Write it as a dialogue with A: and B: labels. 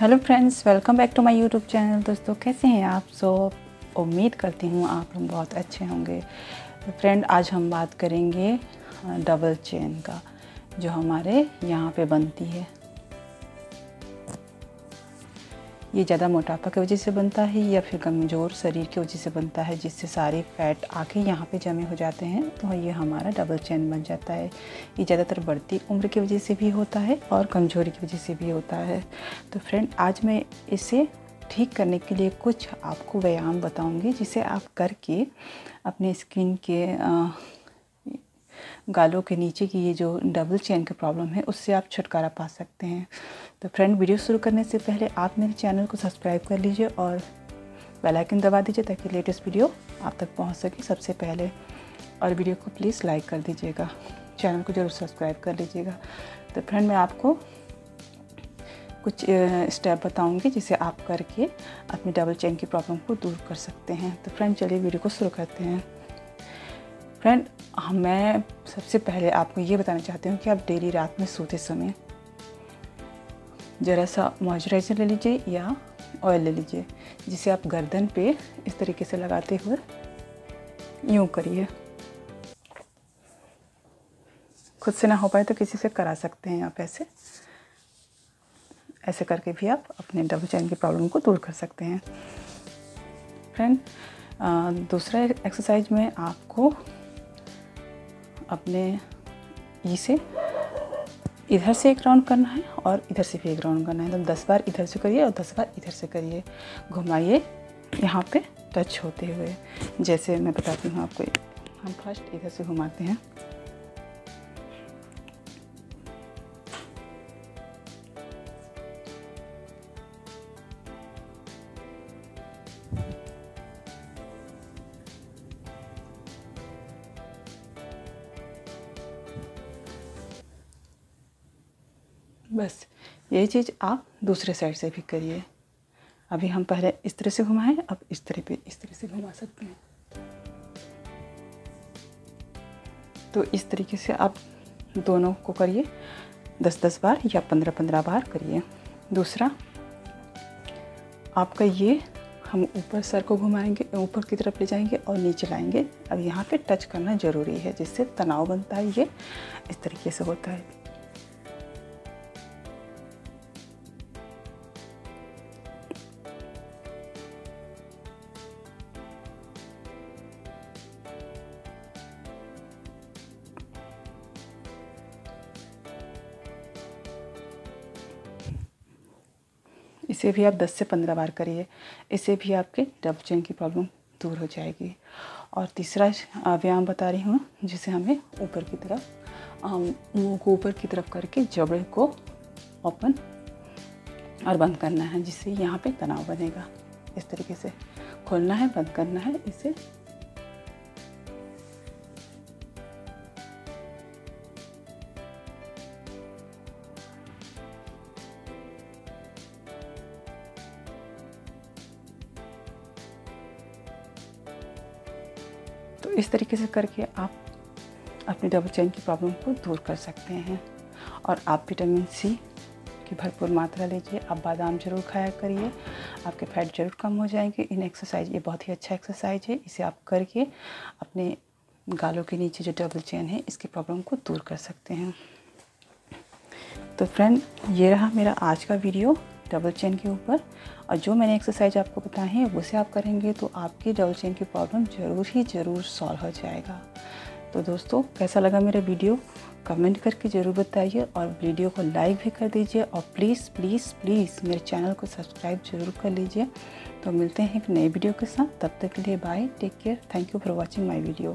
A: Hello friends welcome back to my YouTube channel दोस्तों, कैसे हैं आप? सो उम्मीद करती हूँ आप लोग बहुत अच्छे होंगे। फ्रेंड आज हम बात करेंगे डबल चेन का, जो हमारे यहाँ पे बनती है। ये ज़्यादा मोटापा की वजह से बनता है या फिर कमज़ोर शरीर की वजह से बनता है, जिससे सारे फैट आके यहाँ पे जमे हो जाते हैं तो ये हमारा डबल चैन बन जाता है। ये ज़्यादातर बढ़ती उम्र की वजह से भी होता है और कमज़ोरी की वजह से भी होता है। तो फ्रेंड आज मैं इसे ठीक करने के लिए कुछ आपको व्यायाम बताऊँगी, जिसे आप करके अपने स्किन के गालों के नीचे की ये जो डबल चेन की प्रॉब्लम है, उससे आप छुटकारा पा सकते हैं। तो फ्रेंड वीडियो शुरू करने से पहले आप मेरे चैनल को सब्सक्राइब कर लीजिए और बेल आइकन दबा दीजिए ताकि लेटेस्ट वीडियो आप तक पहुँच सके सबसे पहले। और वीडियो को प्लीज़ लाइक कर दीजिएगा। चैनल को ज़रूर सब्सक्राइब कर लीजिएगा। तो फ्रेंड मैं आपको कुछ स्टेप बताऊँगी जिसे आप करके अपनी डबल चेन की प्रॉब्लम को दूर कर सकते हैं। तो फ्रेंड चलिए वीडियो को शुरू करते हैं। फ्रेंड मैं सबसे पहले आपको ये बताना चाहती हूँ कि आप डेली रात में सोते समय ज़रा सा मॉइस्चराइज़र ले लीजिए या ऑयल ले लीजिए, जिसे आप गर्दन पे इस तरीके से लगाते हुए यूँ करिए। खुद से ना हो पाए तो किसी से करा सकते हैं आप ऐसे। ऐसे करके भी आप अपने डबल चैन की प्रॉब्लम को दूर कर सकते हैं। फ्रेंड दूसरा एक्सरसाइज में आपको अपने ई से इधर से एक राउंड करना है और इधर से भी एक राउंड करना है। तो दस बार इधर से करिए और दस बार इधर से करिए। घुमाइए यहाँ पे टच होते हुए। जैसे मैं बताती हूँ आपको, हम फ़र्स्ट इधर से घुमाते हैं। बस, यही चीज़ आप दूसरे साइड से भी करिए। अभी हम पहले इस तरह से घुमाएँ, अब इस तरह पे इस तरह से घुमा सकते हैं। तो इस तरीके से आप दोनों को करिए। दस दस बार या पंद्रह पंद्रह बार करिए। दूसरा, आपका ये, हम ऊपर सर को घुमाएँगे, ऊपर की तरफ़ ले जाएँगे और नीचे लाएँगे। अब यहाँ पे टच करना ज़रूरी है, जिससे तनाव बनता है, ये इस तरीके से होता है। इसे भी आप 10 से 15 बार करिए इससे भी आपके डब चेन की प्रॉब्लम दूर हो जाएगी। और तीसरा व्यायाम बता रही हूँ, जिसे हमें ऊपर की तरफ़ मुँह को ऊपर की तरफ़ करके जबड़े को ओपन और बंद करना है, जिससे यहाँ पे तनाव बनेगा। इस तरीके से खोलना है, बंद करना है, इसे तो इस तरीके से करके आप अपनी डबल चैन की प्रॉब्लम को दूर कर सकते हैं। और आप विटामिन सी की भरपूर मात्रा लीजिए। आप बादाम ज़रूर खाया करिए। आपके फैट ज़रूर कम हो जाएँगे। इन एक्सरसाइज ये बहुत ही अच्छा एक्सरसाइज है। इसे आप करके अपने गालों के नीचे जो डबल चैन है, इसकी प्रॉब्लम को दूर कर सकते हैं। तो फ्रेंड ये रहा मेरा आज का वीडियो डबल चेन के ऊपर। और जो मैंने एक्सरसाइज आपको बताए हैं उसे आप करेंगे तो आपकी डबल चेन की प्रॉब्लम ज़रूर ही ज़रूर सॉल्व हो जाएगा। तो दोस्तों, कैसा लगा मेरा वीडियो कमेंट करके ज़रूर बताइए और वीडियो को लाइक भी कर दीजिए और प्लीज़ प्लीज़ प्लीज़ मेरे चैनल को सब्सक्राइब ज़रूर कर लीजिए। तो मिलते हैं एक नए वीडियो के साथ। तब तक के लिए bye take care thank you for watching my video